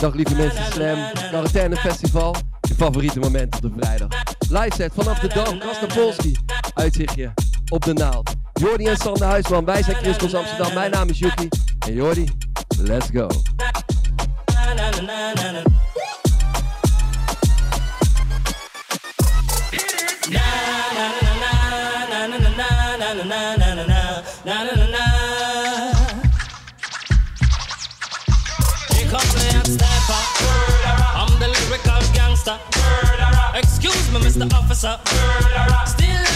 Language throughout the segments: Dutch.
Dag lieve mensen, Slam. Quarantaine Festival. Je favoriete moment op de vrijdag. Live set vanaf de Dam, Polski, Uitzichtje op de naald. Jordi en Sander Huisman, wij zijn Christos Amsterdam. Mijn naam is Yuki. En Jordi, let's go. me, Mr. Officer. Still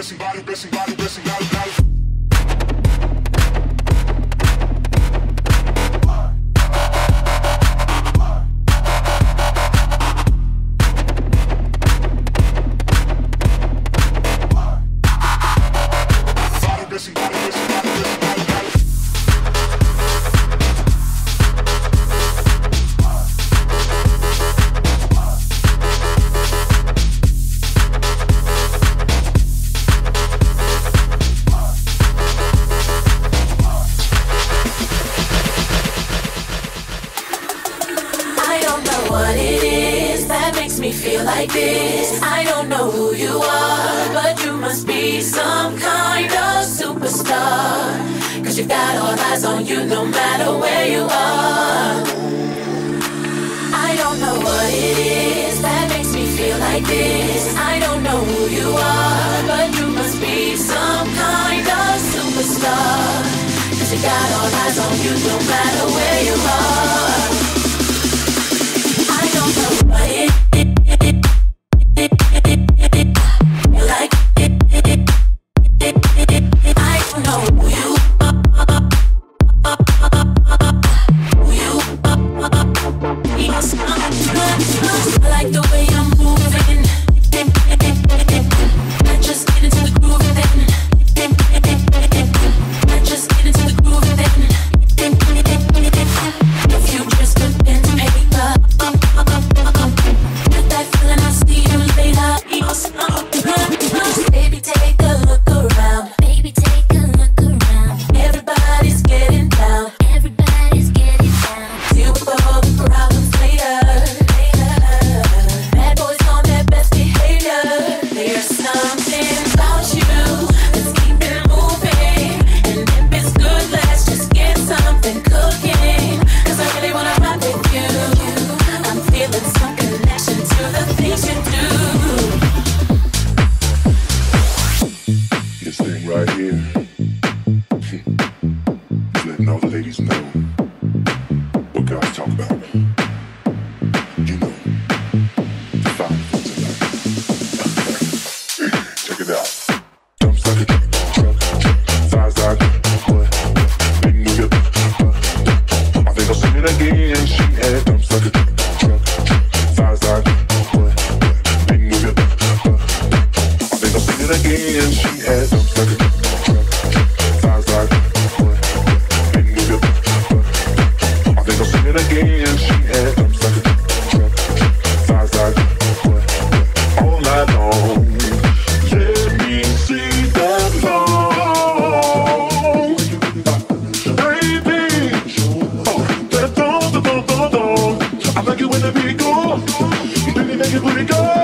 best body, best body, best body. you put it go.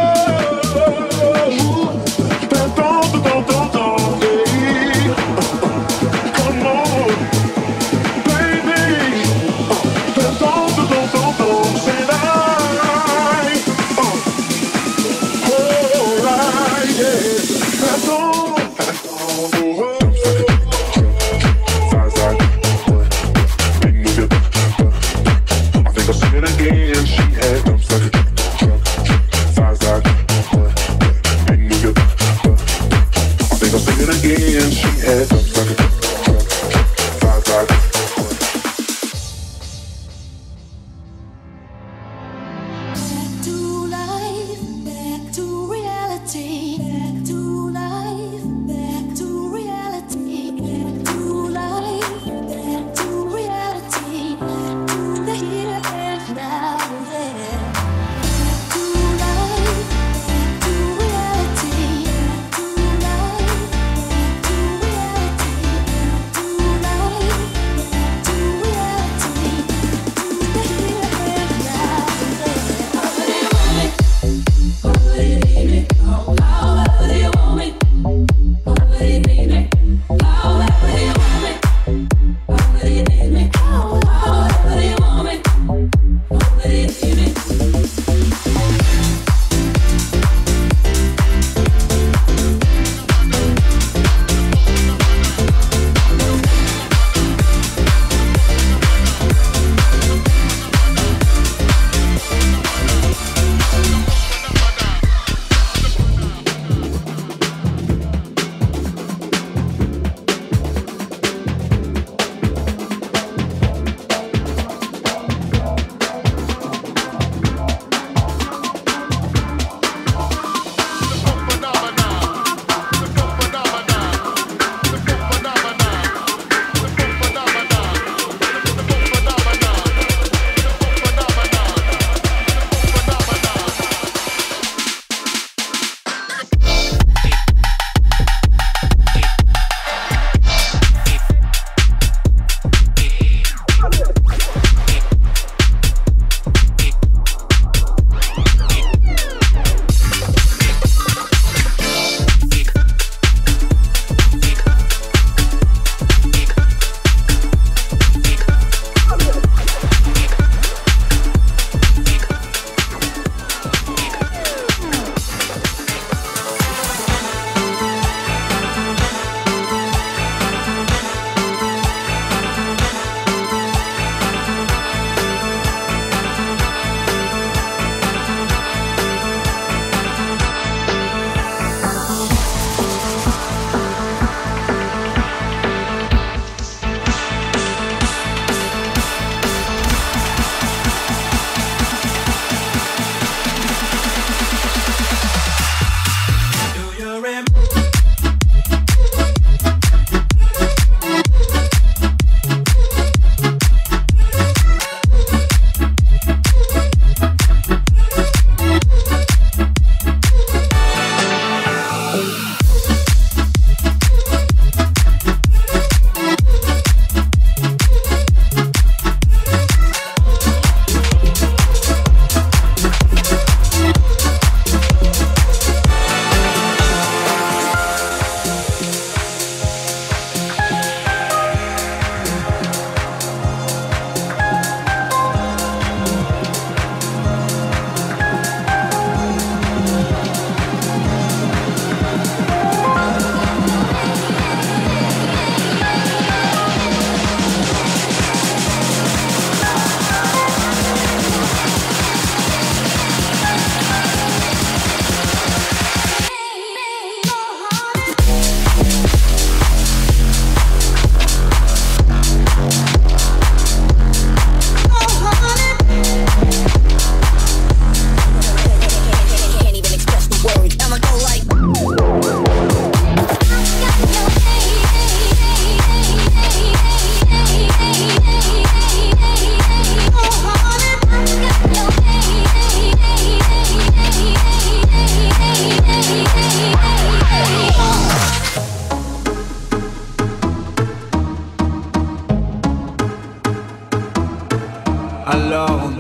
Alors,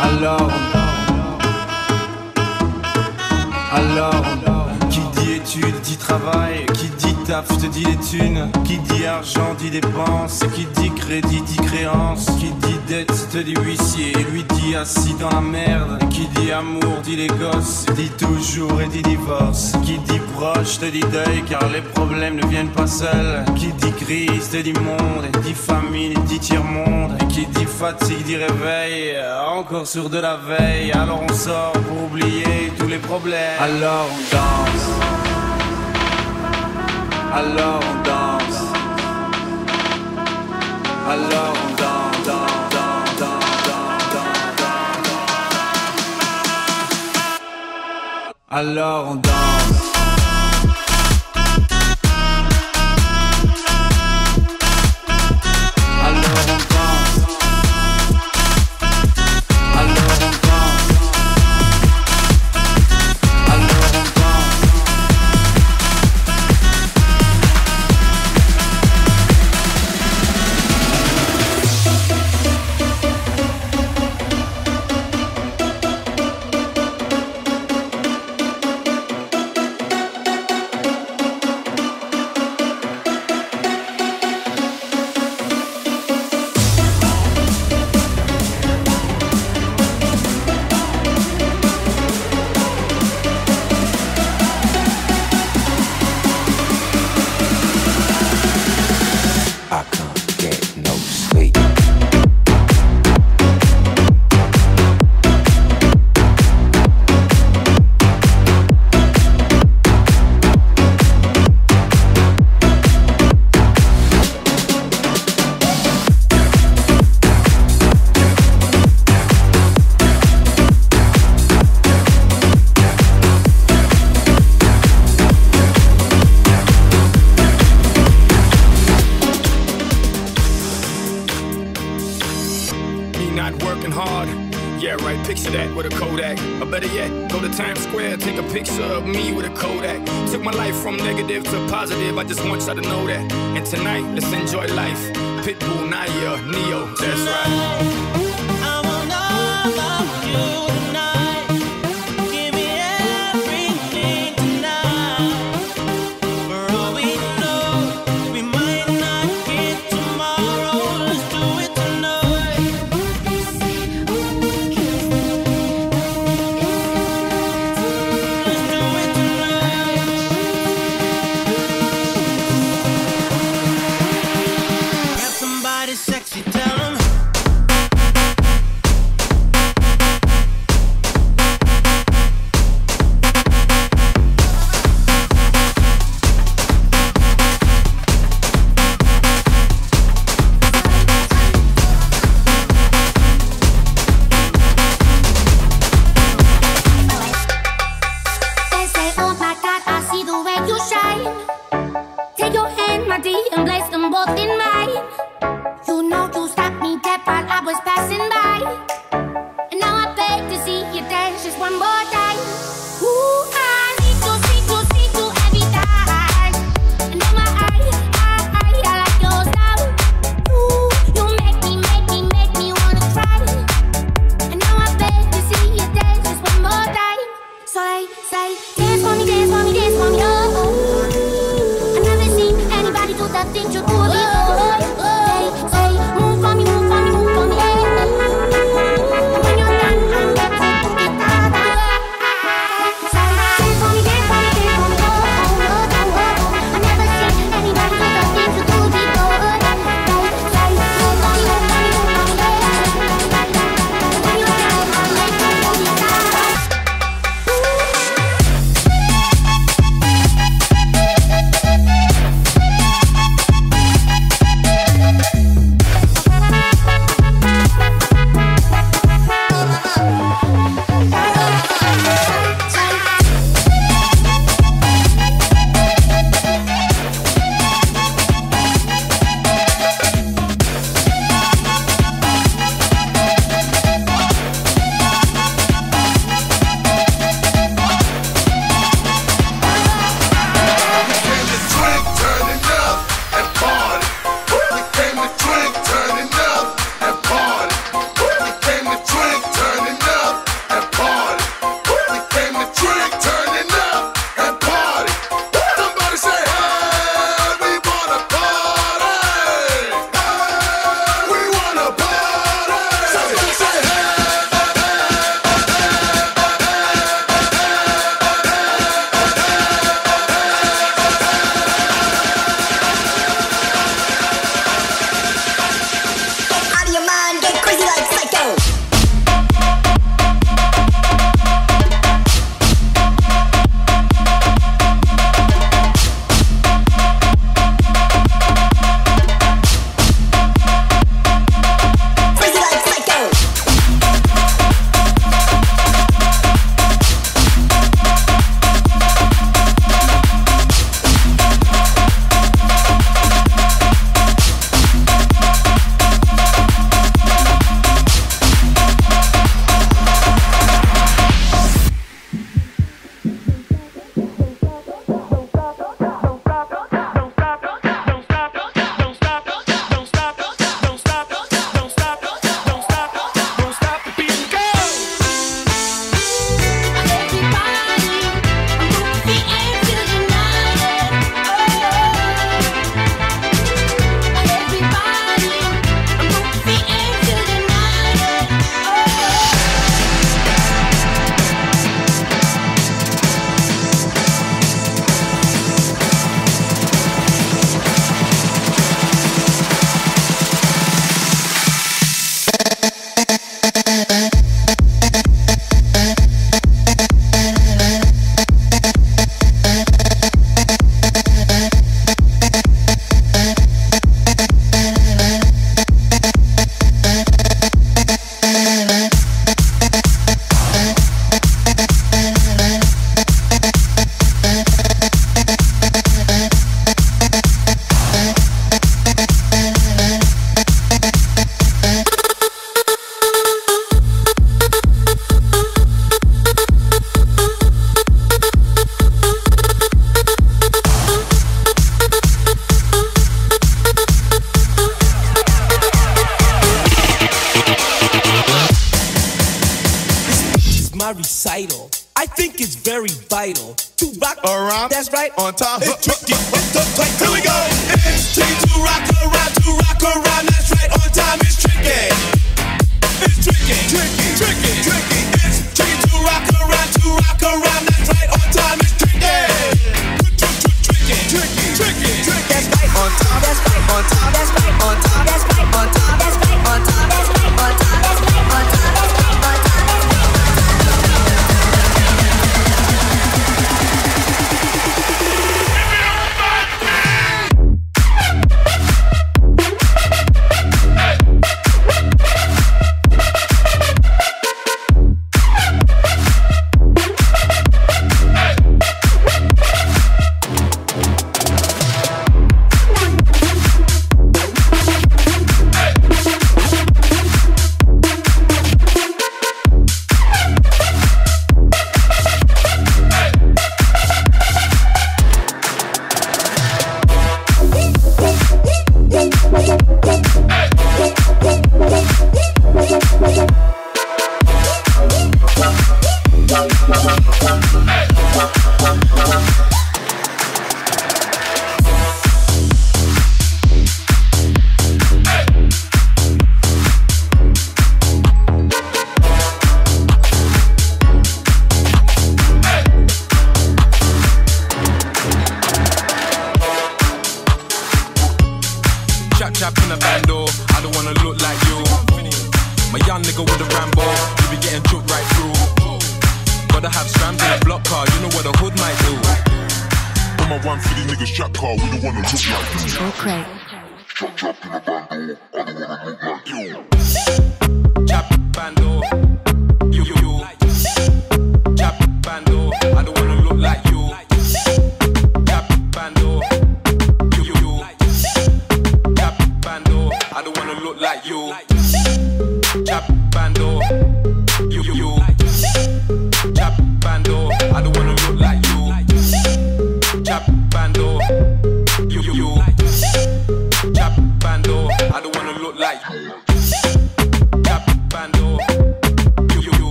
alors, alors, qui dit études dit travail, taf te dit les thunes, qui dit argent dit dépense, qui dit crédit dit créance, qui dit dette te dit huissier, lui dit assis dans la merde, qui dit amour dit les gosses, dit toujours et dit divorce, qui dit proche te dit deuil car les problèmes ne viennent pas seuls, qui dit crise te dit monde, dit famine dit tiers-monde, qui dit fatigue dit réveil, encore sur de la veille, alors on sort pour oublier tous les problèmes, alors on danse. Alors on danse. Alors on danse. Alors on danse.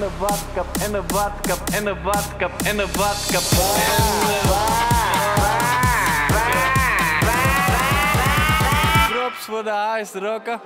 en de watkap, en de watkap, en de watkap, en de watkap. En. Props voor de haaist, rokken.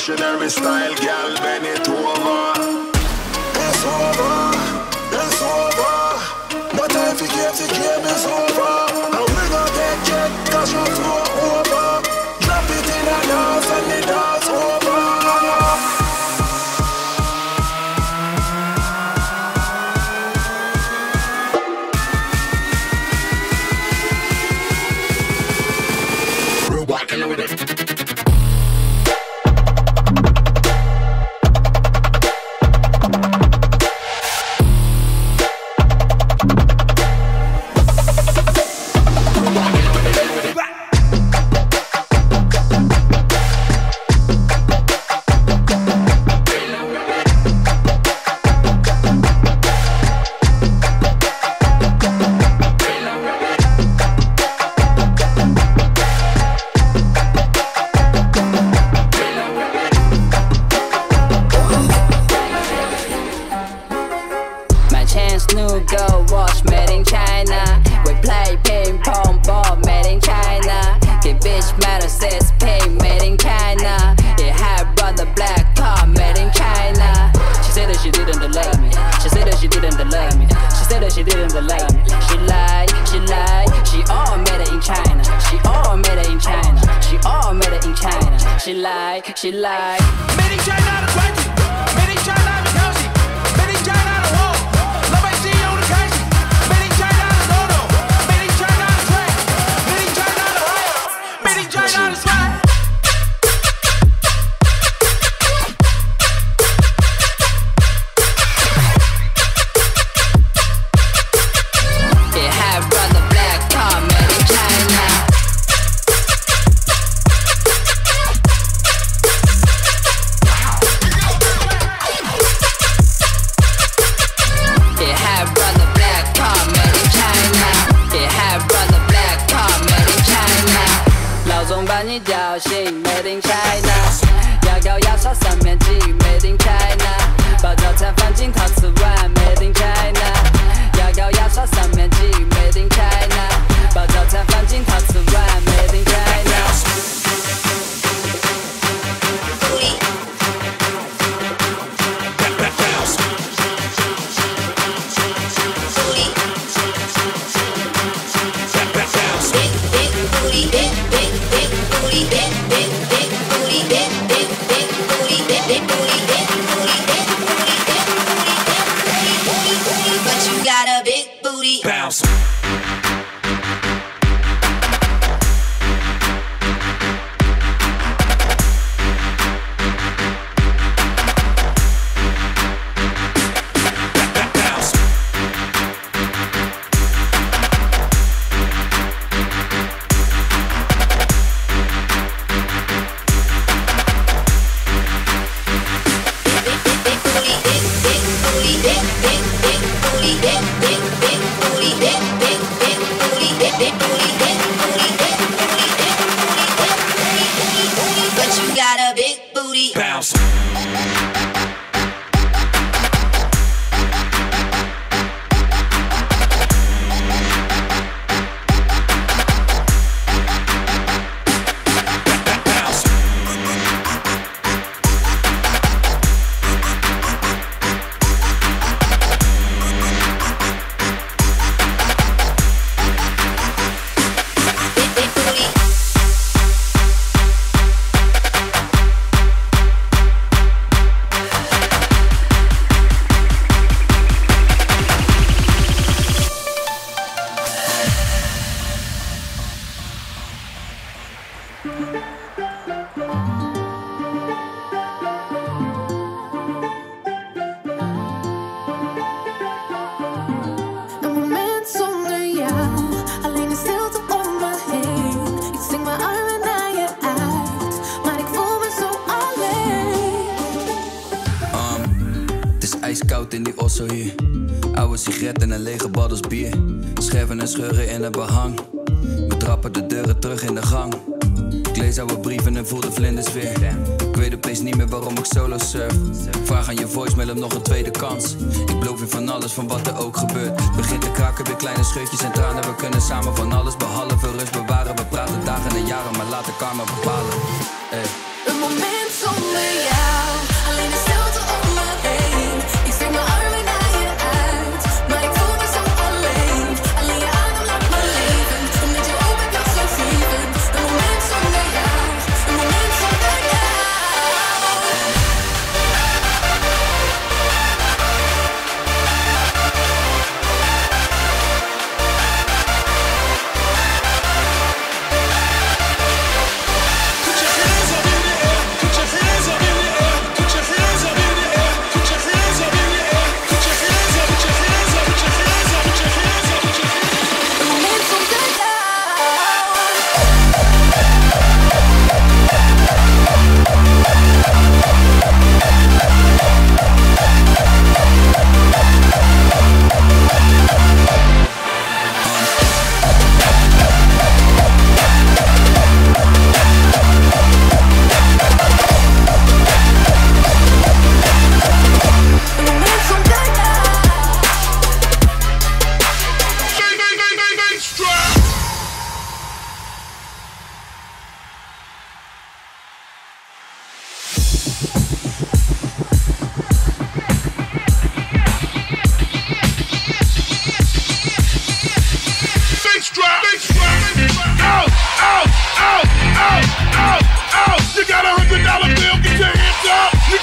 missionary style, gal, bend it over. It's over, it's over. No time for game, the game is over. the light. She lied, she lied, she all made it in China. She all made it in China. She all made it in China. She lied, she lied. Made in China, Scherven en scheuren in het behang. We trappen de deuren terug in de gang. Ik lees oude brieven en voel de vlinders weer. Ik weet opeens niet meer waarom ik solo surf. Vraag aan je voicemail om nog een tweede kans. Ik beloof je van alles, van wat er ook gebeurt. Begint te kraken, weer kleine scheutjes en tranen. We kunnen samen van alles behalve rust bewaren. We praten dagen en jaren, maar laten karma bepalen. Hey. Een moment zonder jou,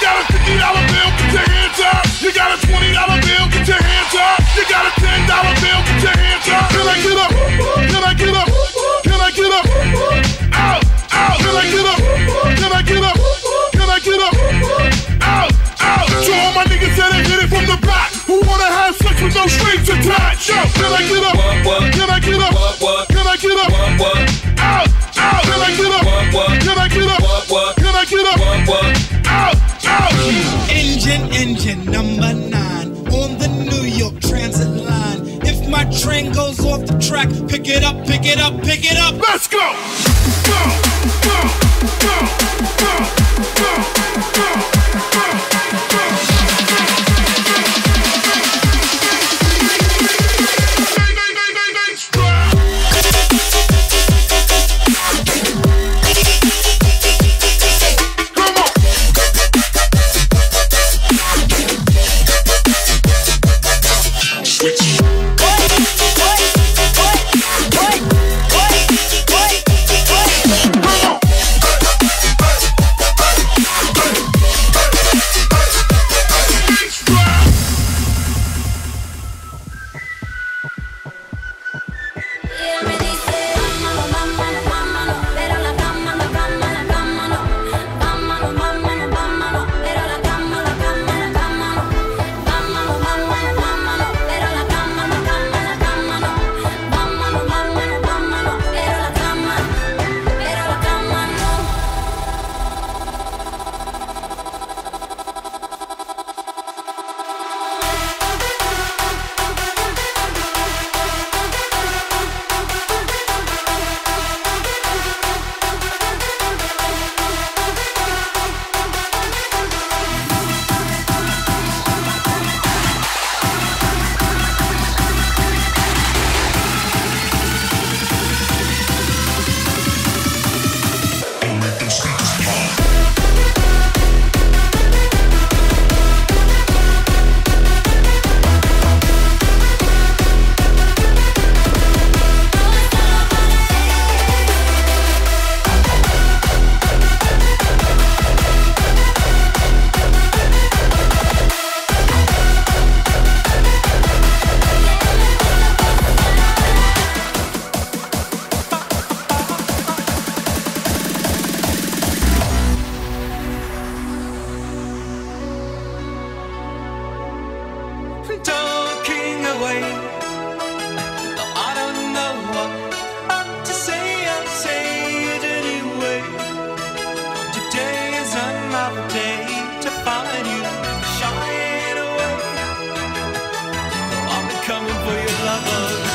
got a fifty dollar bill, get your hands up. You got a twenty dollar bill, get your hands up. You got a ten dollar bill, get your hands up. Can I get up? Can I get up? Can I get up? Out, out. Can I get up? Can I get up? Can I get up? Out, out. To all my niggas that ain't hit it from the back, who wanna have sex with no strings attached? Yo, can I get up? Can I get up? Can I get up? Out, out. Can I get up? Can I get up? Can I get up? Out, Engine, engine number nine. On the New York Transit line. If my train goes off the track, pick it up, pick it up, pick it up. Let's go, go, go, go, go, go, go. lovers.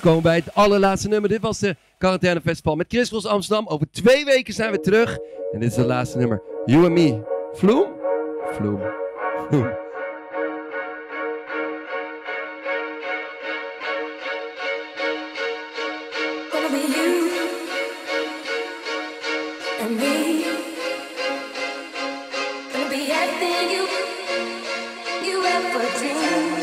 Komen bij het allerlaatste nummer. Dit was de Quarantaine Festival met Christos Amsterdam. Over twee weken zijn we terug. En dit is het laatste nummer. You and me. Vloem? Vloem. Vloem. Be everything you, you